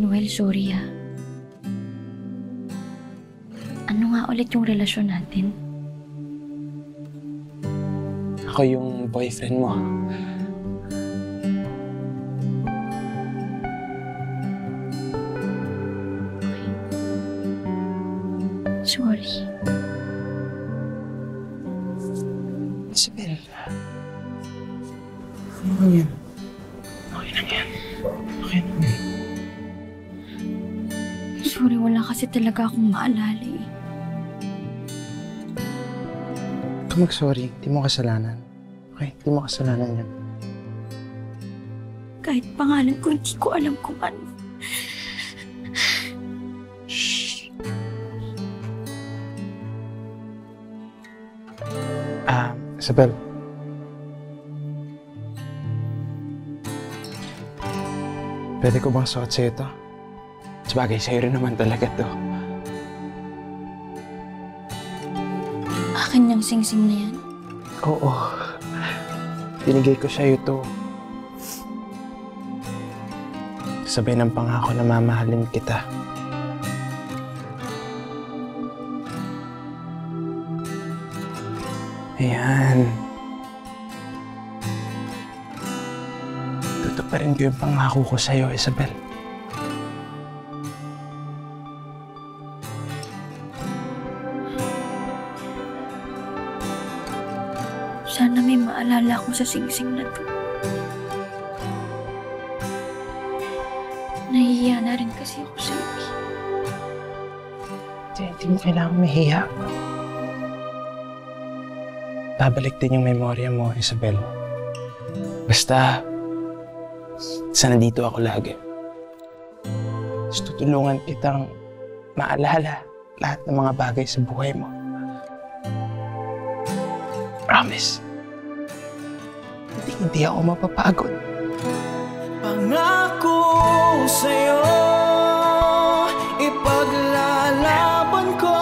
Noel, sorry ah. Ano nga ulit yung relasyon natin? Ako yung boyfriend mo. Sorry. Isabel. Ano yan? Okay lang yan. Okay lang yan. Sorry, wala kasi talaga akong maalala eh. Huwag ka mag-sorry. Hindi mo kasalanan. Okay? Hindi mo kasalanan yan. Kahit pangalan ko, hindi ko alam kung ano. Shh. Ah, Isabel. Pwede ko bang suot sa'yo ito? Sabagay, sa'yo rin naman talaga to. Akin yung sing-sing na yan. Oo. Binigay ko sa'yo to. Sabay ng pangako na mamahalin kita. Ayan. Tutuparin ko yung pangako ko sa'yo, Isabel. Sana may maalala ako sa sing-sing na to. Nahihiya na rin kasi ako sa iyo. eh. Hindi, mo kailangan mahiya. Babalik din yung memorya mo, Isabel. Basta, sa nandito ako lagi. Tapos tutulungan kitang maalala lahat ng mga bagay sa buhay mo. Promise hindi, hindi ako mapapagod. Pangako sa'yo, ipaglalaban ko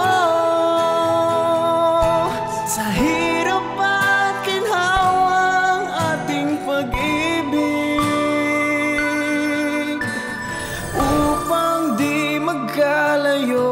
sa hirap at kinhawang ating pag-ibig upang di magkalayo.